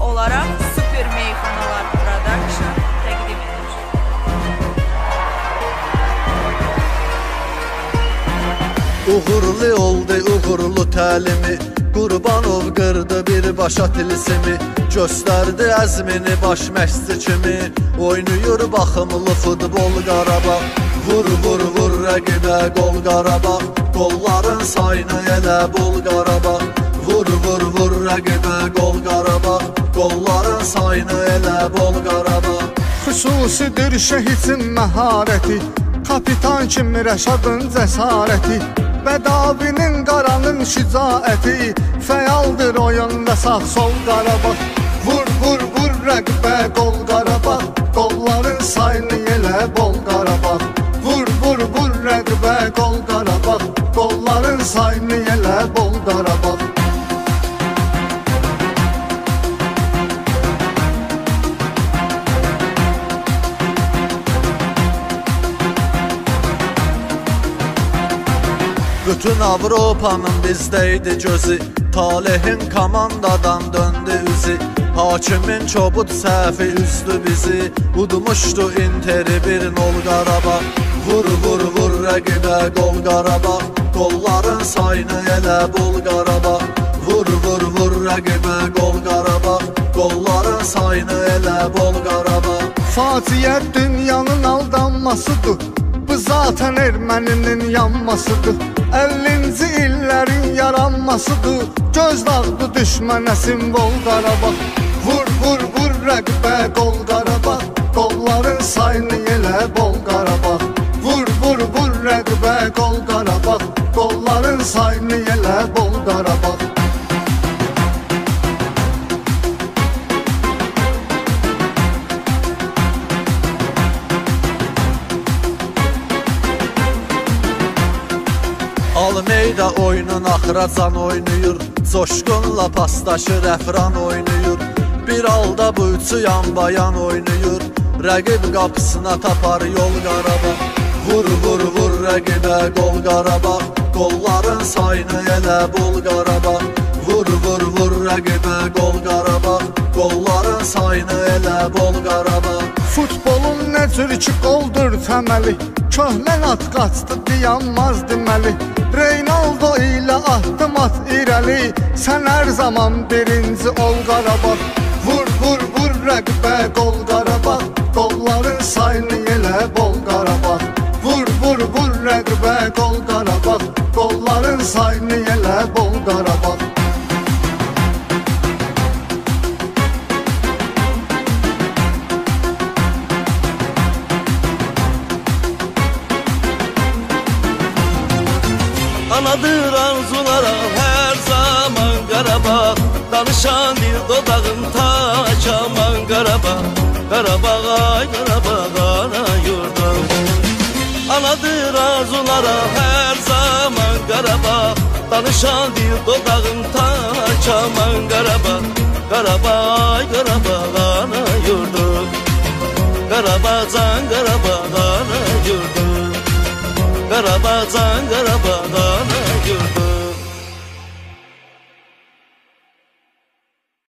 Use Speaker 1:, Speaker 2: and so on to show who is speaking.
Speaker 1: olaraq Super Meyxanalar Production təqdim edir.
Speaker 2: Uğurlu oldu uğurlu təlimi. Qurbanov qırdı birbaşa tilsimi. Göstərdi əzmini baş məşqçi kimi. Oynayır baxımlı futbol Qarabağ. Vur vur vur rəqibə qol Qarabağ. Qolların sayını elə bol Qarabağ. Vur vur vur rəqibə Qolların sayını elə bol Qarabağ
Speaker 3: Xüsusidir şəhidin məharəti Kapitan kimi Rəşadın cəsarəti Bədavinin qaranın şicaəti Fəaldır oyunda sağ sol Qarabağ. Vur vur vur rəqbə qol Qarabağ Qolların sayını elə bol Qarabağ. Vur vur vur rəqbə qol Qarabağ Qolların sayını elə bol Qarabağ
Speaker 2: Bütün Avropanın bizdəydi gözü Talehin komandadan döndü üzü Hakimin çobud səhvi üzdü bizi. Udmuşdu Interi bir nol Qarabağ Vur vur vur rəqibə qol Qarabağ Qolların sayını elə bol Qarabağ Vur vur vur rəqibə qol Qarabağ Qolların sayını elə bol Qarabağ
Speaker 3: Faciə dünyanın aldanmasıdır. Bu zaten erməninin yanmasıdır 50-ci illərin yaranmasıdır. Göz dağdı düşmənə simbol Qarabağ Vur vur vur rəqbə qol Qarabağ Qolların sayını elə bol Qarabağ Vur vur vur rəqbə qol Qarabağ Qolların sayını elə bol Qarabağ
Speaker 2: Almeyda oyunun axıracan oynayır. Coşqunla pasdaşır əfran oynayır. Bir alda bu üçü yan bayan oynayır. Rəqib qapısına tapar yol Qarabağ. Vur vur vur rəqibə qol Qarabağ. Qolların sayını elə bol Qarabağ. Vur vur vur rəqibə qol Qarabağ. Qolların sayını elə bol Qarabağ
Speaker 3: Futbolun nə cür ki qoldur təməli. Köhnən at qaçdı dayanmaz deməli. Reynaldo ilə atdım at irəli. Sən hər zaman birinci ol Qarabağ. Vur vur vur rəqbə qol Qarabağ. Qolların sayını elə bol Qarabağ. Vur vur vur rəqbə qol Qarabağ. Qolların sayını elə bol Qarabağ
Speaker 4: Anadır arzulara her zaman Qarabağ Danışan dil dodağın taç aman Qarabağ Qarabağ ay Qarabağ ana yurdum Anadır arzulara her zaman Qarabağ Danışan dil dodağın taç aman Qarabağ Qarabağ ay Qarabağ ana yurdum Qarabağ can Qarabağ ana yurdum Zangara ba, zangara ba, dana